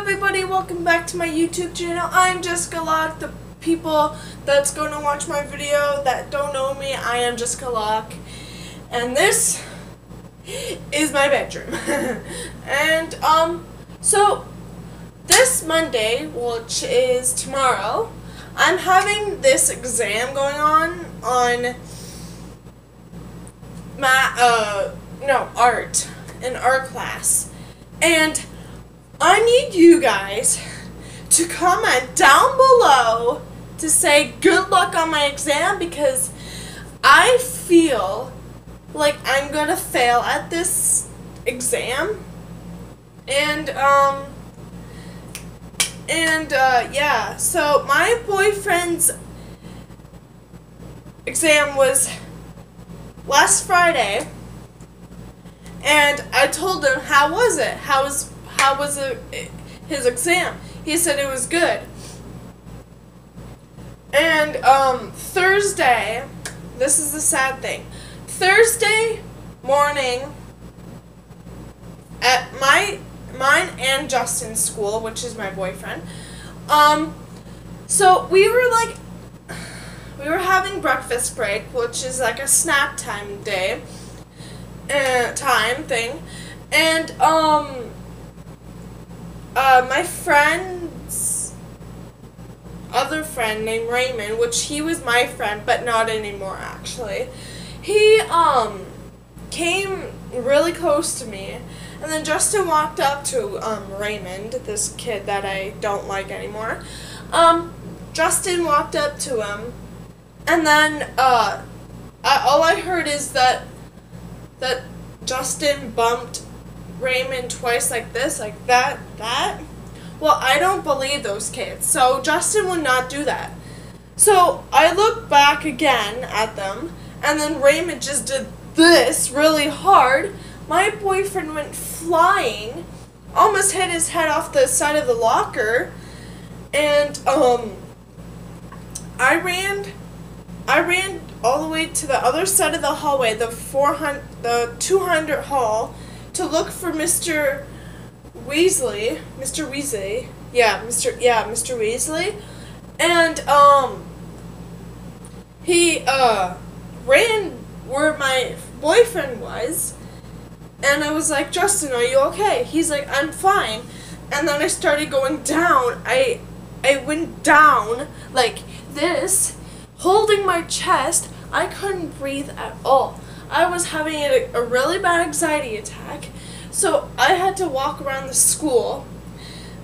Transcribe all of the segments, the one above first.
everybody, welcome back to my YouTube channel. I'm Jessica Lock. The people that's going to watch my video that don't know me, I am Jessica Lock. And this is my bedroom. and, um, so, this Monday, which is tomorrow, I'm having this exam going on on my, uh, no, art, an art class. And I need you guys to comment down below to say good luck on my exam because I feel like I'm gonna fail at this exam. And, um, and, uh, yeah, so my boyfriend's exam was last Friday. And I told him, how was it? How was how was it, his exam? He said it was good. And um, Thursday, this is the sad thing. Thursday morning at my mine and Justin's school, which is my boyfriend. Um, so we were like, we were having breakfast break, which is like a snack time day, uh, time thing, and um, uh, my friend's other friend named Raymond, which he was my friend, but not anymore actually. He um came really close to me, and then Justin walked up to um, Raymond, this kid that I don't like anymore. Um, Justin walked up to him, and then uh, I, all I heard is that that Justin bumped Raymond twice like this, like that, that. Well, I don't believe those kids. So Justin would not do that. So I look back again at them, and then Raymond just did this really hard. My boyfriend went flying, almost hit his head off the side of the locker, and um, I ran, I ran all the way to the other side of the hallway, the 400, the 200 hall, to look for Mr. Weasley, Mr. Weasley, yeah, Mr. yeah, Mr. Weasley, and um, he uh ran where my boyfriend was, and I was like, Justin, are you okay? He's like, I'm fine, and then I started going down. I I went down like this, holding my chest. I couldn't breathe at all. I was having a, a really bad anxiety attack. So I had to walk around the school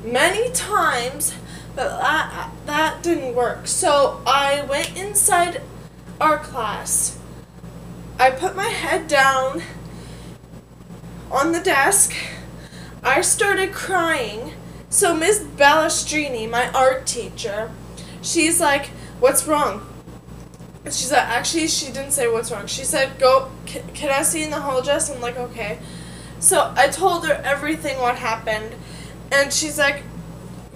many times, but that, that didn't work. So I went inside our class. I put my head down on the desk. I started crying. So Miss Ballastrini, my art teacher, she's like, "What's wrong?" She's like, actually, she didn't say what's wrong. She said, "Go, can, can I see in the hall dress?" I'm like, "Okay." So I told her everything what happened, and she's like,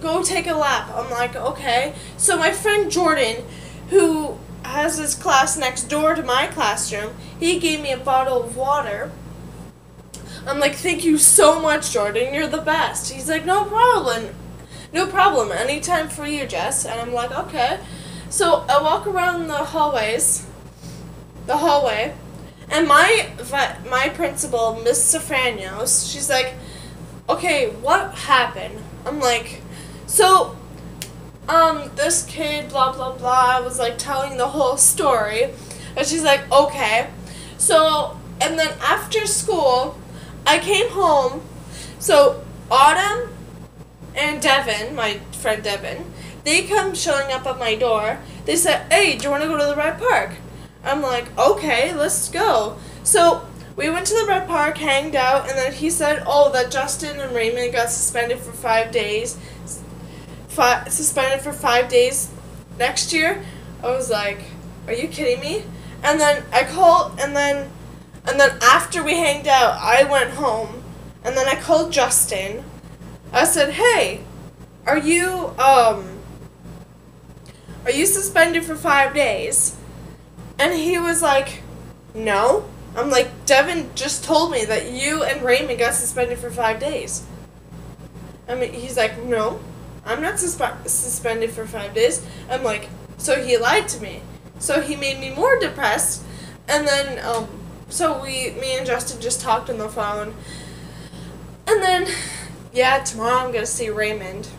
"Go take a lap." I'm like, "Okay." So my friend Jordan, who has his class next door to my classroom, he gave me a bottle of water. I'm like, "Thank you so much, Jordan. You're the best." He's like, "No problem, no problem. Anytime for you, Jess." And I'm like, "Okay." So I walk around the hallways, the hallway and my my principal, Miss Safranios, she's like, "Okay, what happened?" I'm like, "So, um, this kid, blah blah blah." Was like telling the whole story, and she's like, "Okay." So, and then after school, I came home. So Autumn and Devin, my friend Devin, they come showing up at my door. They said, "Hey, do you want to go to the Red Park?" I'm like, okay, let's go. So we went to the Red Park, hanged out, and then he said, oh, that Justin and Raymond got suspended for five days. Five, suspended for five days next year. I was like, are you kidding me? And then I called, and then, and then after we hanged out, I went home, and then I called Justin. I said, hey, are you, um, are you suspended for five days? And he was like, No. I'm like, Devin just told me that you and Raymond got suspended for five days. I mean, he's like, no, I'm not suspe- suspended for five days. I'm like, so he lied to me. So he made me more depressed. And then, um, so we, me and Justin just talked on the phone. And then, yeah, tomorrow I'm gonna see Raymond.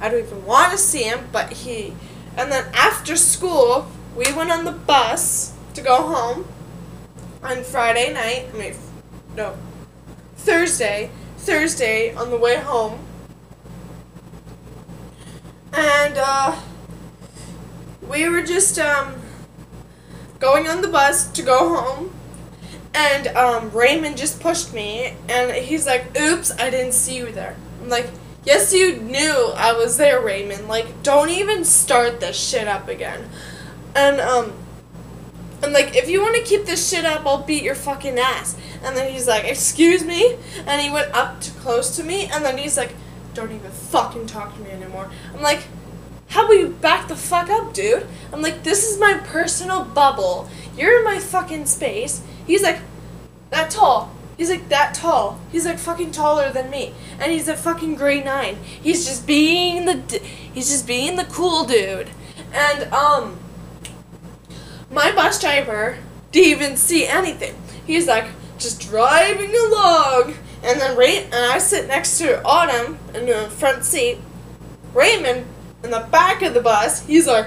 I don't even want to see him, but he. And then after school, we went on the bus to go home on Friday night. I mean, no, Thursday. Thursday on the way home. And, uh, we were just, um, going on the bus to go home. And, um, Raymond just pushed me. And he's like, oops, I didn't see you there. I'm like, yes, you knew I was there, Raymond. Like, don't even start this shit up again. And, um, I'm like, if you want to keep this shit up, I'll beat your fucking ass. And then he's like, excuse me? And he went up to close to me, and then he's like, don't even fucking talk to me anymore. I'm like, how about you back the fuck up, dude? I'm like, this is my personal bubble. You're in my fucking space. He's like, that tall. He's like that tall. He's like fucking taller than me, and he's a fucking grade nine. He's just being the he's just being the cool dude, and um, my bus driver didn't even see anything. He's like just driving along, and then Ray and I sit next to Autumn in the front seat. Raymond in the back of the bus. He's like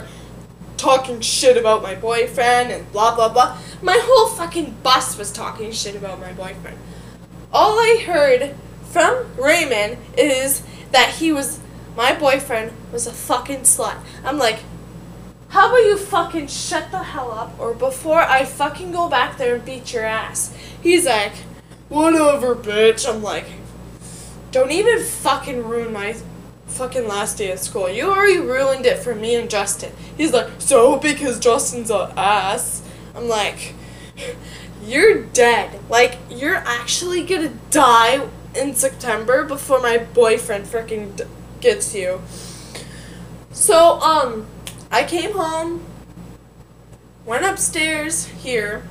talking shit about my boyfriend and blah blah blah. My whole fucking bus was talking shit about my boyfriend. All I heard from Raymond is that he was my boyfriend was a fucking slut. I'm like, how about you fucking shut the hell up or before I fucking go back there and beat your ass? He's like, whatever, bitch. I'm like, don't even fucking ruin my fucking last day of school. You already ruined it for me and Justin. He's like, so because Justin's a ass. I'm like, you're dead. Like, you're actually gonna die in September before my boyfriend freaking gets you. So, um, I came home, went upstairs here.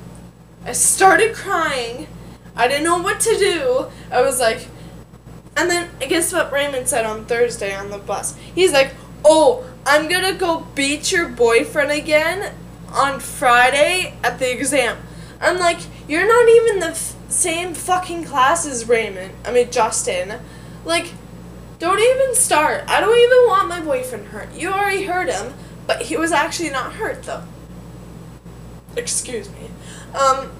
I started crying. I didn't know what to do. I was like, and then I guess what Raymond said on Thursday on the bus? He's like, "Oh, I'm gonna go beat your boyfriend again on Friday at the exam." I'm like, "You're not even the f- same fucking class as Raymond. I mean Justin. Like, don't even start. I don't even want my boyfriend hurt. You already hurt him, but he was actually not hurt though. Excuse me. Um."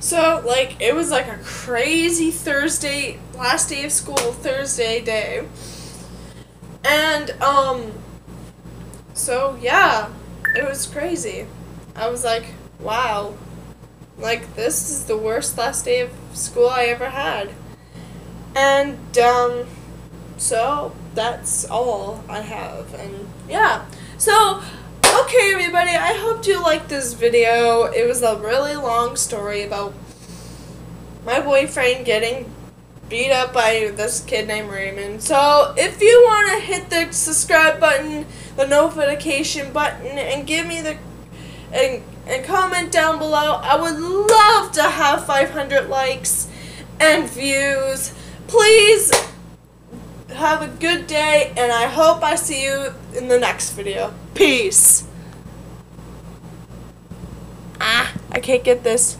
So, like, it was like a crazy Thursday, last day of school, Thursday day. And, um, so yeah, it was crazy. I was like, wow, like, this is the worst last day of school I ever had. And, um, so that's all I have. And, yeah. So, Okay, everybody, I hope you liked this video. It was a really long story about my boyfriend getting beat up by this kid named Raymond. So, if you want to hit the subscribe button, the notification button, and give me the and, and comment down below, I would love to have 500 likes and views. Please have a good day, and I hope I see you in the next video. Peace. Ah, I can't get this.